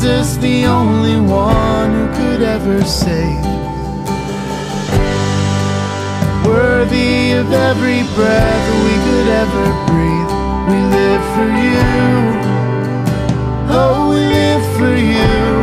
Jesus, the only one who could ever save. Worthy of every breath we could ever breathe. We live for you. Oh, we live for you.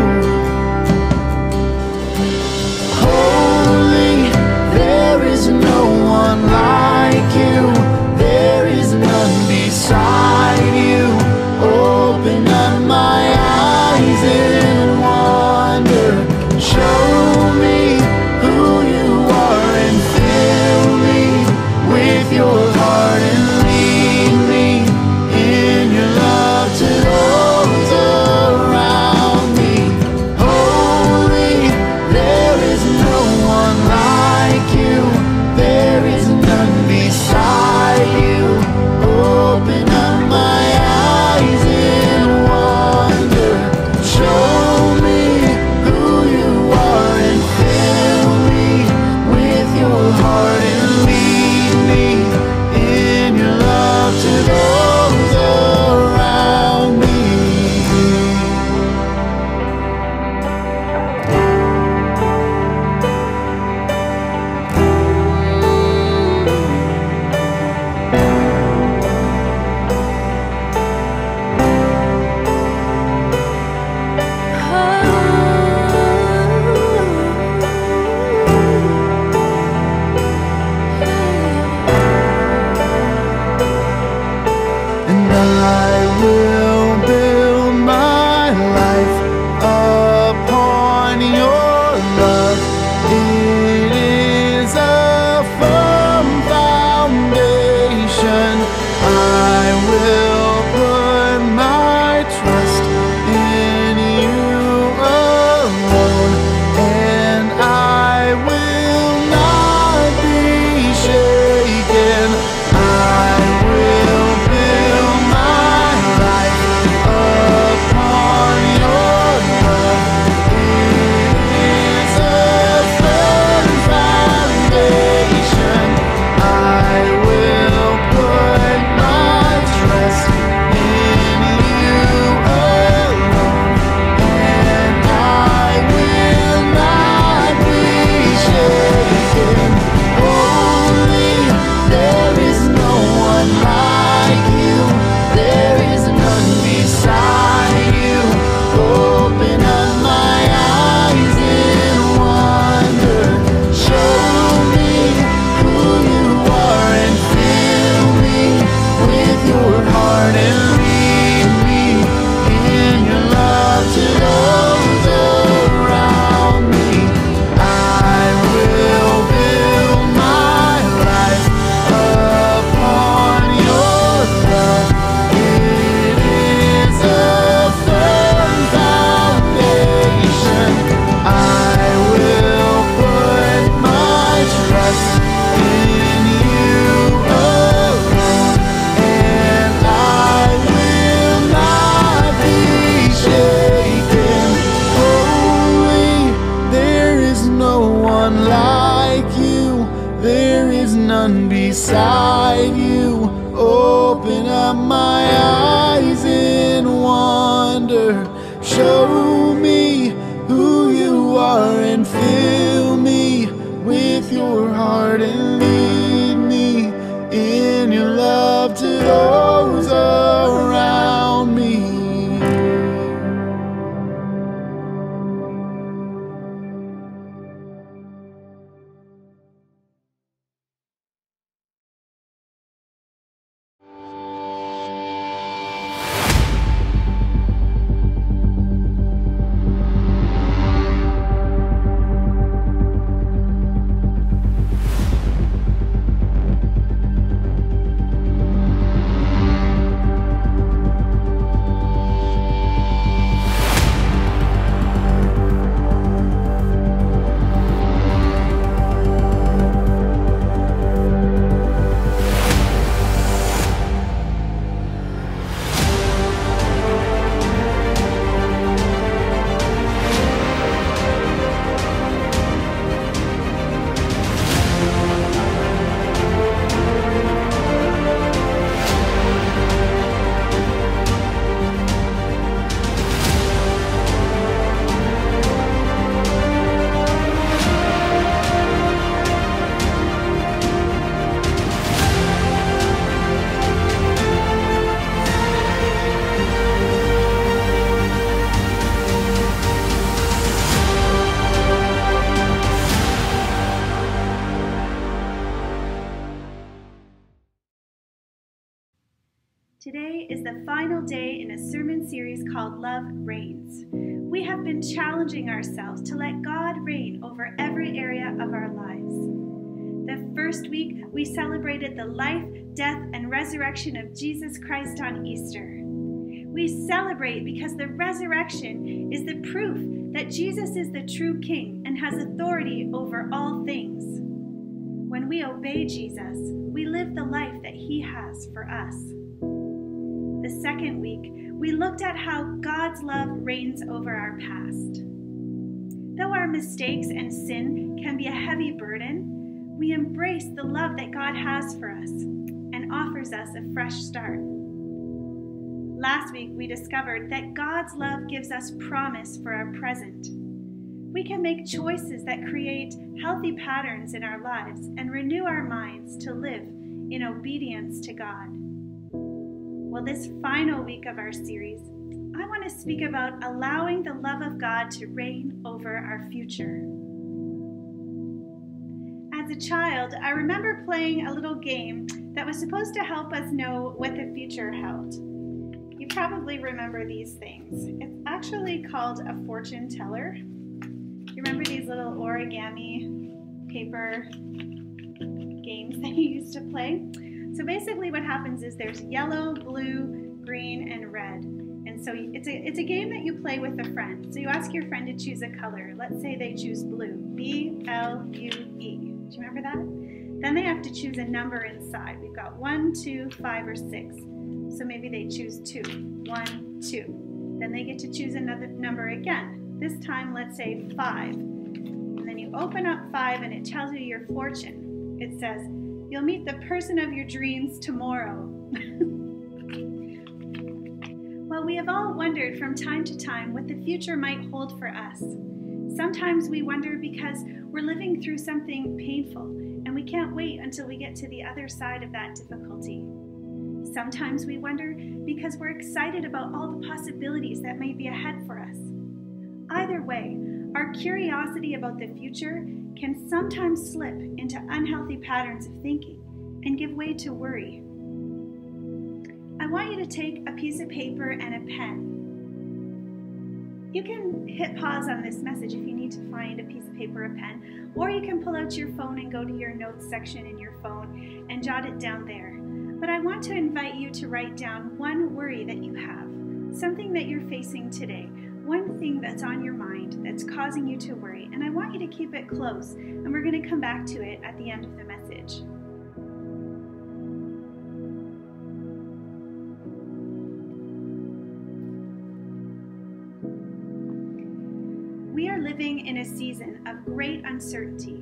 I will you. Open up my eyes in wonder. Show me who you are and fill me with your heart we celebrated the life, death, and resurrection of Jesus Christ on Easter. We celebrate because the resurrection is the proof that Jesus is the true King and has authority over all things. When we obey Jesus, we live the life that He has for us the second week, we looked at how God's love reigns over our past. Though our mistakes and sin can be a heavy burden, we embrace the love that God has for us and offers us a fresh start. Last week, we discovered that God's love gives us promise for our present. We can make choices that create healthy patterns in our lives and renew our minds to live in obedience to God. Well, this final week of our series, I want to speak about allowing the love of God to reign over our future. As a child, I remember playing a little game that was supposed to help us know what the future held. You probably remember these things. It's actually called a fortune teller. You remember these little origami paper games that you used to play? So basically what happens is there's yellow, blue, green, and red. And so it's a, it's a game that you play with a friend. So you ask your friend to choose a color. Let's say they choose blue, B-L-U-E. You remember that? Then they have to choose a number inside. We've got one, two, five, or six. So maybe they choose two. One, two. Then they get to choose another number again. This time, let's say five. And then you open up five and it tells you your fortune. It says, You'll meet the person of your dreams tomorrow. well, we have all wondered from time to time what the future might hold for us. Sometimes we wonder because we're living through something painful and we can't wait until we get to the other side of that difficulty. Sometimes we wonder because we're excited about all the possibilities that may be ahead for us. Either way, our curiosity about the future can sometimes slip into unhealthy patterns of thinking and give way to worry. I want you to take a piece of paper and a pen. You can hit pause on this message if you need to find a piece of paper or pen, or you can pull out your phone and go to your notes section in your phone and jot it down there. But I want to invite you to write down one worry that you have, something that you're facing today, one thing that's on your mind that's causing you to worry, and I want you to keep it close, and we're going to come back to it at the end of the message. A season of great uncertainty,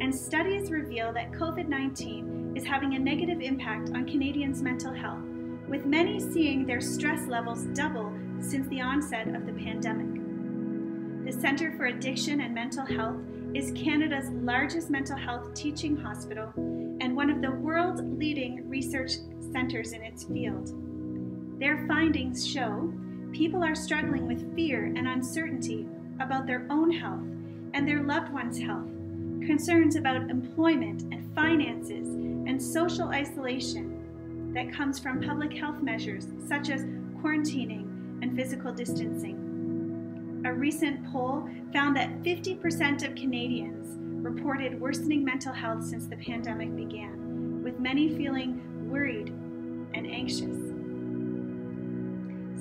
and studies reveal that COVID 19 is having a negative impact on Canadians' mental health, with many seeing their stress levels double since the onset of the pandemic. The Centre for Addiction and Mental Health is Canada's largest mental health teaching hospital and one of the world's leading research centers in its field. Their findings show people are struggling with fear and uncertainty about their own health and their loved ones' health, concerns about employment and finances, and social isolation that comes from public health measures such as quarantining and physical distancing. A recent poll found that 50% of Canadians reported worsening mental health since the pandemic began, with many feeling worried and anxious.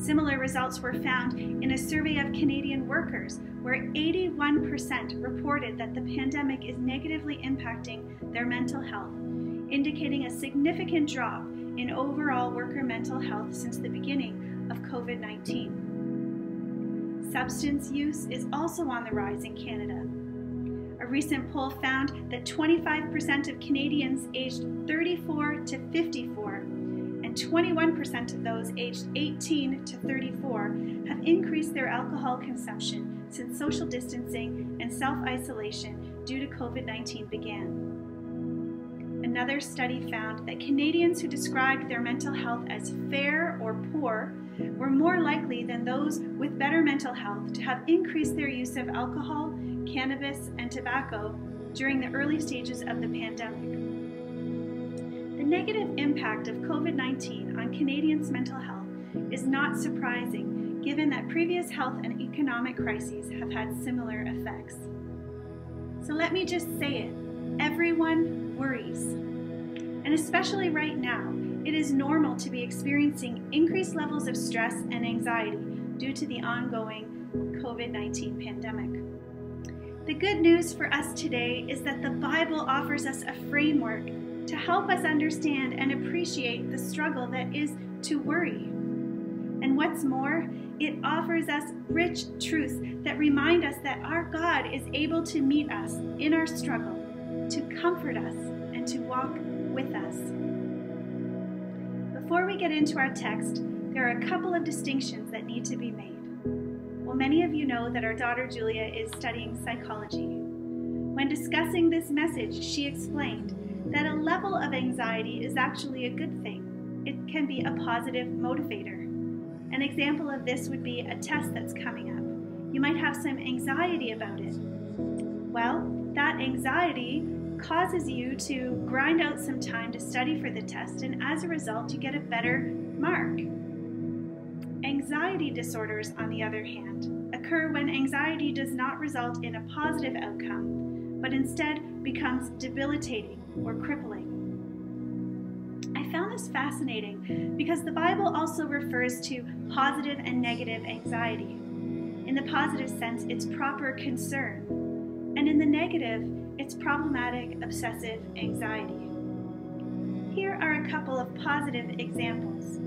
Similar results were found in a survey of Canadian workers, where 81% reported that the pandemic is negatively impacting their mental health, indicating a significant drop in overall worker mental health since the beginning of COVID 19. Substance use is also on the rise in Canada. A recent poll found that 25% of Canadians aged 34 to 54 and 21% of those aged 18 to 34 have increased their alcohol consumption since social distancing and self isolation due to COVID 19 began. Another study found that Canadians who described their mental health as fair or poor were more likely than those with better mental health to have increased their use of alcohol, cannabis, and tobacco during the early stages of the pandemic. The negative impact of COVID 19 on Canadians' mental health is not surprising given that previous health and economic crises have had similar effects. So let me just say it everyone worries. And especially right now, it is normal to be experiencing increased levels of stress and anxiety due to the ongoing COVID 19 pandemic. The good news for us today is that the Bible offers us a framework to help us understand and appreciate the struggle that is to worry. And what's more, it offers us rich truths that remind us that our God is able to meet us in our struggle, to comfort us, and to walk with us. Before we get into our text, there are a couple of distinctions that need to be made. Well, many of you know that our daughter Julia is studying psychology. When discussing this message, she explained that a level of anxiety is actually a good thing. It can be a positive motivator. An example of this would be a test that's coming up. You might have some anxiety about it. Well, that anxiety causes you to grind out some time to study for the test, and as a result, you get a better mark. Anxiety disorders, on the other hand, occur when anxiety does not result in a positive outcome, but instead becomes debilitating or crippling. I found this fascinating because the Bible also refers to positive and negative anxiety. In the positive sense, it's proper concern, and in the negative, it's problematic obsessive anxiety. Here are a couple of positive examples.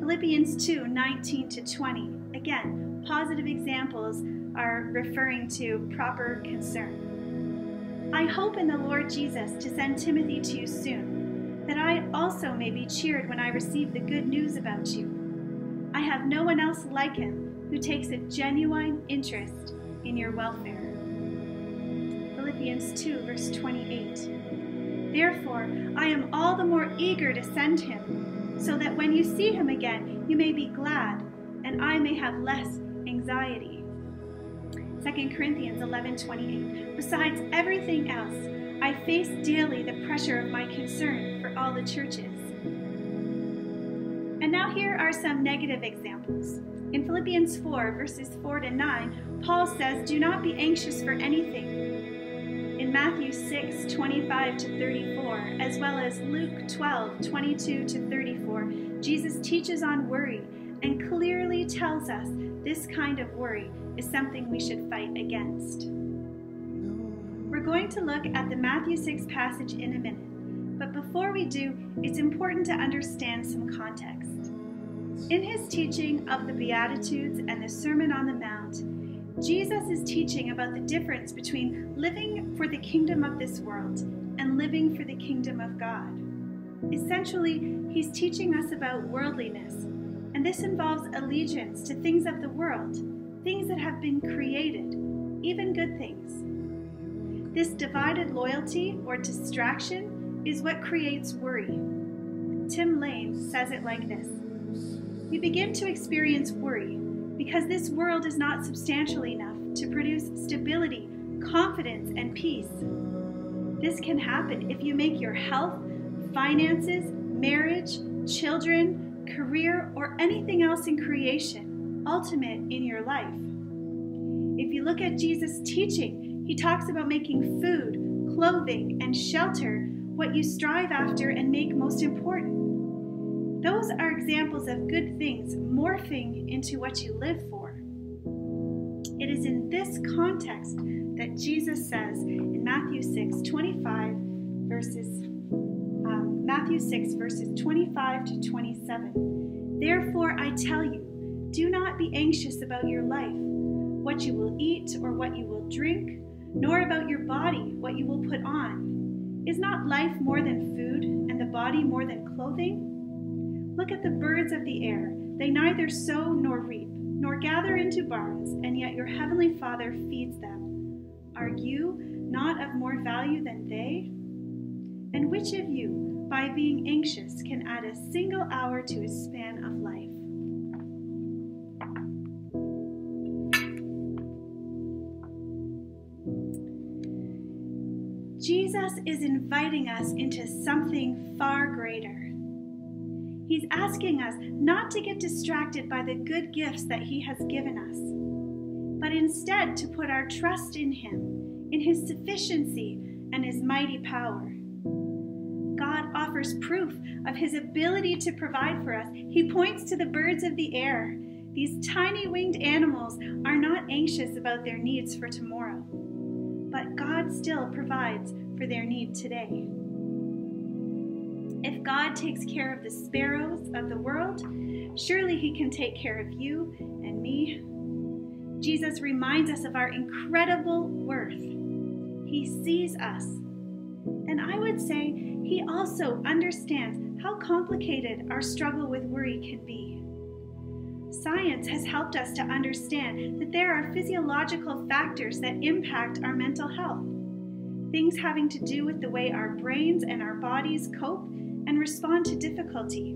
Philippians 2 19 to 20. Again, positive examples are referring to proper concern. I hope in the Lord Jesus to send Timothy to you soon, that I also may be cheered when I receive the good news about you. I have no one else like him who takes a genuine interest in your welfare. Philippians 2, verse 28. Therefore, I am all the more eager to send him, so that when you see him again, you may be glad, and I may have less anxiety. 2 Corinthians 11:28. Besides everything else, I face daily the pressure of my concern for all the churches. And now here are some negative examples. In Philippians 4, verses 4 to 9, Paul says, Do not be anxious for anything. In Matthew 6, 25 to 34, as well as Luke 12, 22 to 34, Jesus teaches on worry and clearly tells us this kind of worry is something we should fight against. We're going to look at the Matthew 6 passage in a minute, but before we do, it's important to understand some context. In his teaching of the Beatitudes and the Sermon on the Mount, Jesus is teaching about the difference between living for the kingdom of this world and living for the kingdom of God. Essentially, he's teaching us about worldliness And this involves allegiance to things of the world, things that have been created, even good things. This divided loyalty or distraction is what creates worry. Tim Lane says it like this We begin to experience worry because this world is not substantial enough to produce stability, confidence, and peace. This can happen if you make your health, finances, marriage, children, career, or anything else in creation ultimate in your life. If you look at Jesus' teaching, he talks about making food, clothing, and shelter what you strive after and make most important. Those are examples of good things morphing into what you live for. It is in this context that Jesus says in Matthew 6 25 verses um, Matthew 6 verses 25 to 27. Therefore I tell you, do not be anxious about your life, what you will eat or what you will drink, nor about your body, what you will put on. Is not life more than food, and the body more than clothing? Look at the birds of the air. They neither sow nor reap, nor gather into barns, and yet your heavenly Father feeds them. Are you not of more value than they? And which of you, by being anxious, can add a single hour to his span of life? Jesus is inviting us into something far greater. He's asking us not to get distracted by the good gifts that He has given us, but instead to put our trust in Him, in His sufficiency and His mighty power. God offers proof of His ability to provide for us. He points to the birds of the air. These tiny winged animals are not anxious about their needs for tomorrow, but God still provides for their need today. If God takes care of the sparrows of the world, surely He can take care of you and me. Jesus reminds us of our incredible worth. He sees us. And I would say He also understands how complicated our struggle with worry can be. Science has helped us to understand that there are physiological factors that impact our mental health. Things having to do with the way our brains and our bodies cope and respond to difficulty.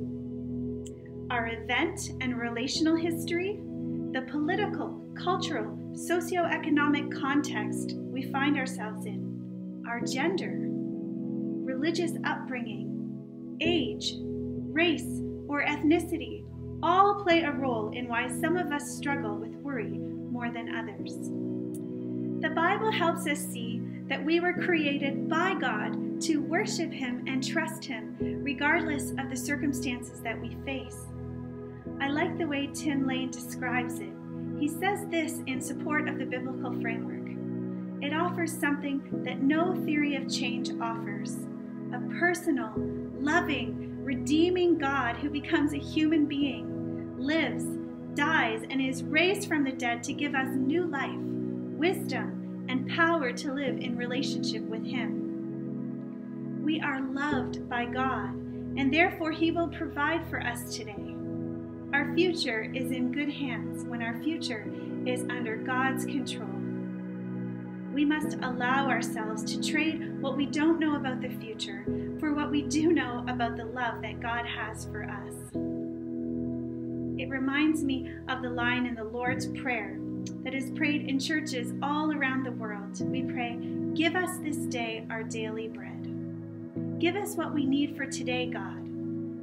Our event and relational history, the political, cultural, socioeconomic context we find ourselves in, our gender, religious upbringing, age, race, or ethnicity all play a role in why some of us struggle with worry more than others. The Bible helps us see that we were created by God to worship Him and trust Him, regardless of the circumstances that we face. I like the way Tim Lane describes it. He says this in support of the biblical framework it offers something that no theory of change offers a personal, loving, redeeming God who becomes a human being, lives, dies, and is raised from the dead to give us new life, wisdom, and power to live in relationship with Him. We are loved by God, and therefore He will provide for us today. Our future is in good hands when our future is under God's control. We must allow ourselves to trade what we don't know about the future for what we do know about the love that God has for us. It reminds me of the line in the Lord's Prayer that is prayed in churches all around the world. We pray, Give us this day our daily bread. Give us what we need for today, God.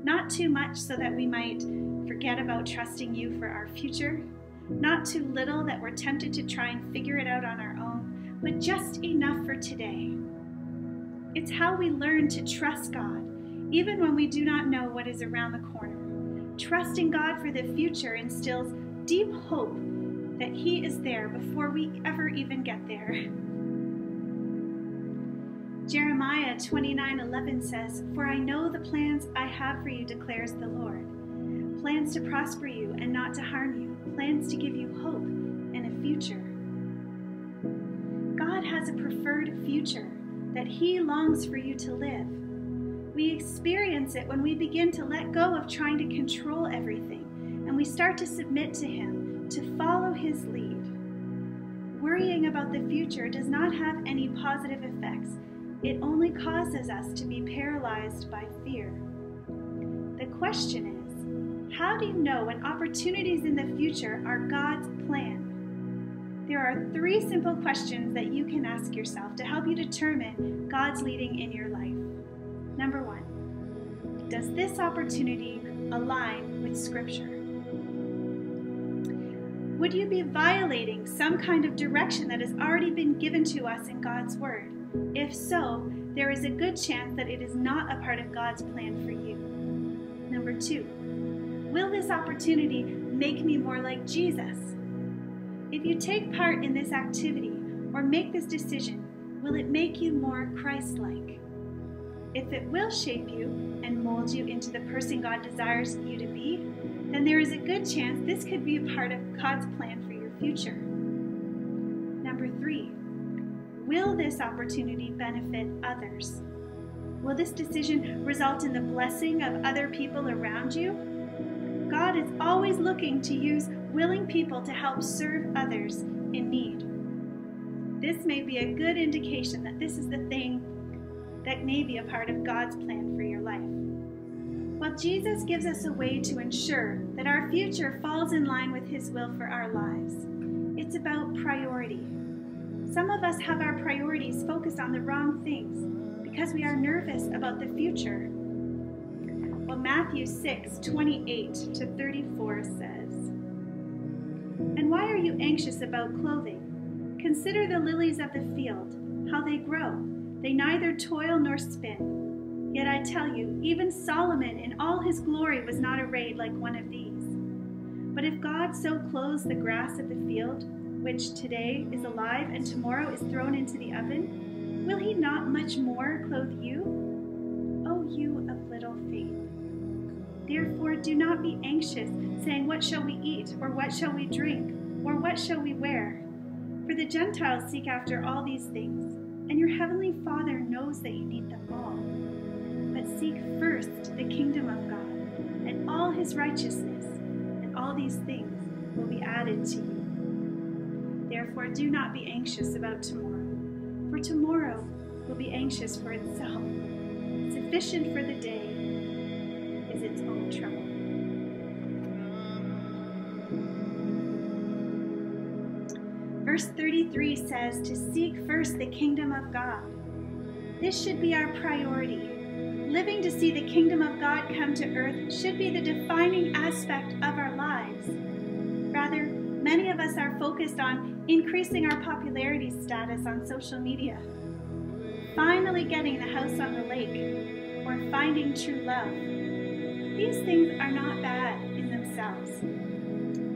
Not too much so that we might forget about trusting you for our future, not too little that we're tempted to try and figure it out on our but just enough for today. It's how we learn to trust God, even when we do not know what is around the corner. Trusting God for the future instills deep hope that He is there before we ever even get there. Jeremiah 29:11 says, "For I know the plans I have for you declares the Lord, plans to prosper you and not to harm you, plans to give you hope has a preferred future that he longs for you to live. We experience it when we begin to let go of trying to control everything and we start to submit to Him, to follow His lead. Worrying about the future does not have any positive effects. It only causes us to be paralyzed by fear. The question is how do you know when opportunities in the future are God's plan? There are three simple questions that you can ask yourself to help you determine God's leading in your life. Number one, does this opportunity align with Scripture? Would you be violating some kind of direction that has already been given to us in God's Word? If so, there is a good chance that it is not a part of God's plan for you. Number two, will this opportunity make me more like Jesus? If you take part in this activity or make this decision, will it make you more Christ like? If it will shape you and mold you into the person God desires you to be, then there is a good chance this could be a part of God's plan for your future. Number three, will this opportunity benefit others? Will this decision result in the blessing of other people around you? God is always looking to use willing people to help serve others in need. This may be a good indication that this is the thing that may be a part of God's plan for your life. Well, Jesus gives us a way to ensure that our future falls in line with His will for our lives. It's about priority. Some of us have our priorities focused on the wrong things because we are nervous about the future. Well, Matthew 6 28 to 34 says, why are you anxious about clothing? Consider the lilies of the field, how they grow. They neither toil nor spin. Yet I tell you, even Solomon in all his glory was not arrayed like one of these. But if God so clothes the grass of the field, which today is alive and tomorrow is thrown into the oven, will he not much more clothe you? O oh, you of little faith. Therefore, do not be anxious, saying, What shall we eat, or what shall we drink, or what shall we wear? For the Gentiles seek after all these things, and your heavenly Father knows that you need them all but seek first the kingdom of God and all his righteousness, and all these things will be added to you. Therefore, do not be anxious about tomorrow, for tomorrow will be anxious for itself. Sufficient for the day is its own trouble. Verse 33 says to seek first the kingdom of God. This should be our priority living to see the kingdom of God come to earth should be the defining aspect of our lives. Rather, many of us are focused on increasing our popularity status on social media, finally getting the house on the lake, or finding true love. These things are not bad in themselves,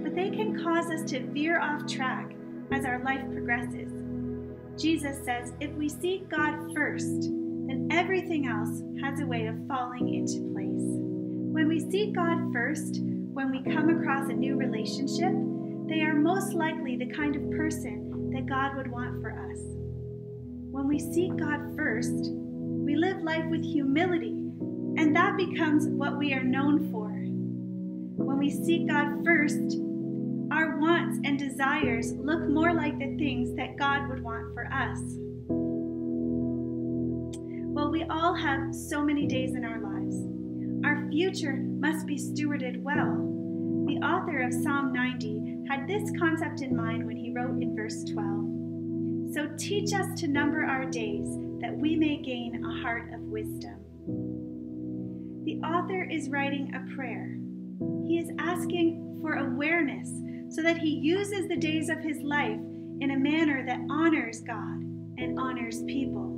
but they can cause us to veer off track as our life progresses. Jesus says if we seek God first, then everything else has a way of falling into place. When we seek God first, when we come across a new relationship, they are most likely the kind of person that God would want for us. When we seek God first, we live life with humility, and that becomes what we are known for. When we seek God first, desires look more like the things that God would want for us. Well, we all have so many days in our lives. Our future must be stewarded well. The author of Psalm 90 had this concept in mind when he wrote in verse 12 So teach us to number our days that we may gain a heart of wisdom. The author is writing a prayer. He is asking for awareness so that he uses the days of his life in a manner that honors God and honors people.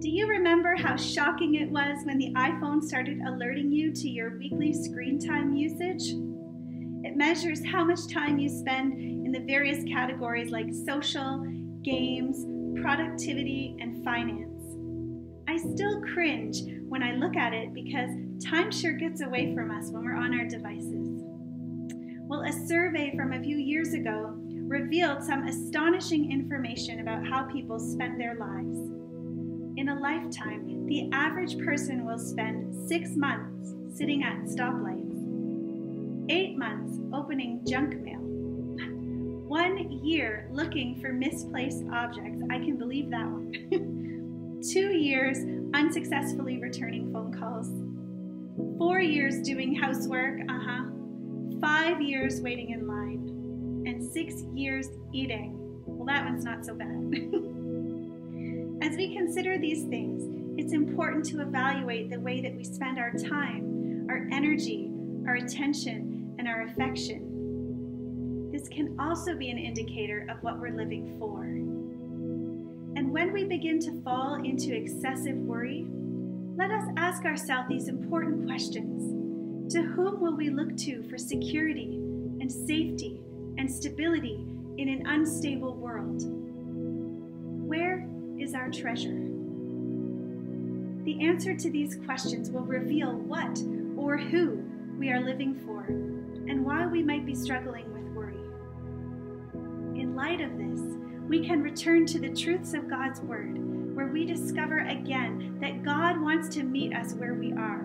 Do you remember how shocking it was when the iPhone started alerting you to your weekly screen time usage? It measures how much time you spend in the various categories like social, games, productivity, and finance. I still cringe when I look at it because time sure gets away from us when we're on our devices. Well, a survey from a few years ago revealed some astonishing information about how people spend their lives. In a lifetime, the average person will spend six months sitting at stoplights. eight months opening junk mail. One year looking for misplaced objects. I can believe that one. Two years unsuccessfully returning phone calls. Four years doing housework, uh huh. Five years waiting in line. And six years eating. Well, that one's not so bad. As we consider these things, it's important to evaluate the way that we spend our time, our energy, our attention, and our affection. This can also be an indicator of what we're living for. And when we begin to fall into excessive worry, let us ask ourselves these important questions. To whom will we look to for security and safety and stability in an unstable world? Where is our treasure? The answer to these questions will reveal what or who we are living for and why we might be struggling with worry. In light of this, we can return to the truths of God's Word, where we discover again that God wants to meet us where we are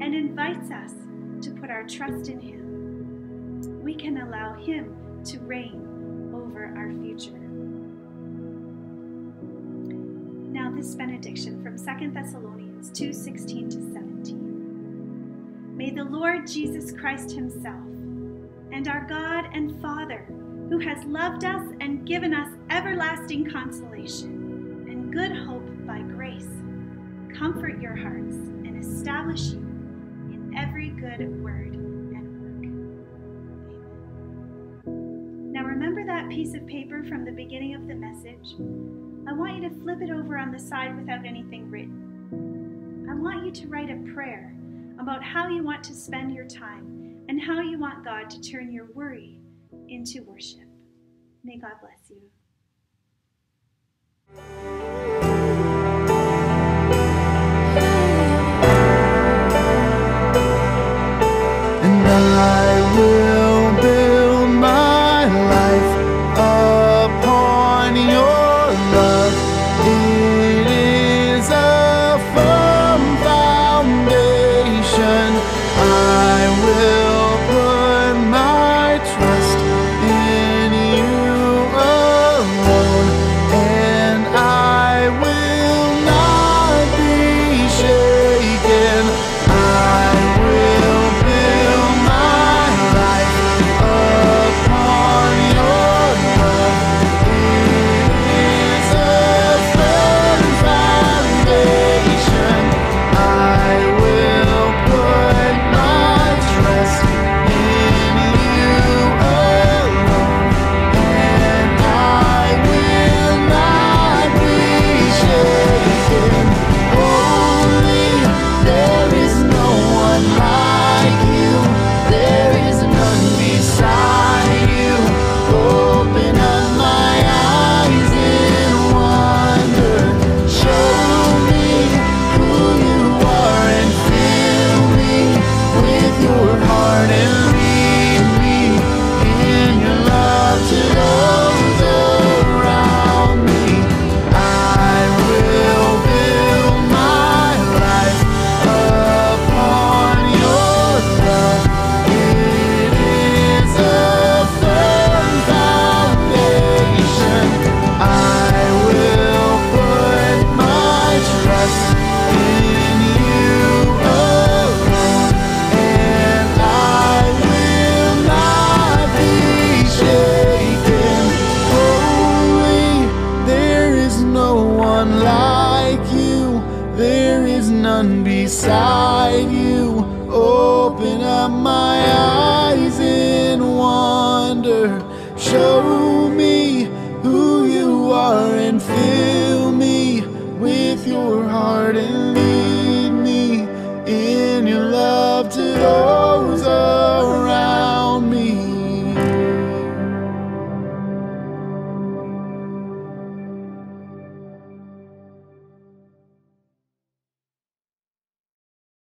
and invites us to put our trust in Him. We can allow Him to reign over our future. Now, this benediction from 2 Thessalonians 2 16 to 17. May the Lord Jesus Christ Himself and our God and Father, who has loved us and given us everlasting consolation and good hope by grace, comfort your hearts and establish you every good word and work. Amen. Now remember that piece of paper from the beginning of the message? I want you to flip it over on the side without anything written. I want you to write a prayer about how you want to spend your time and how you want God to turn your worry into worship. May God bless you.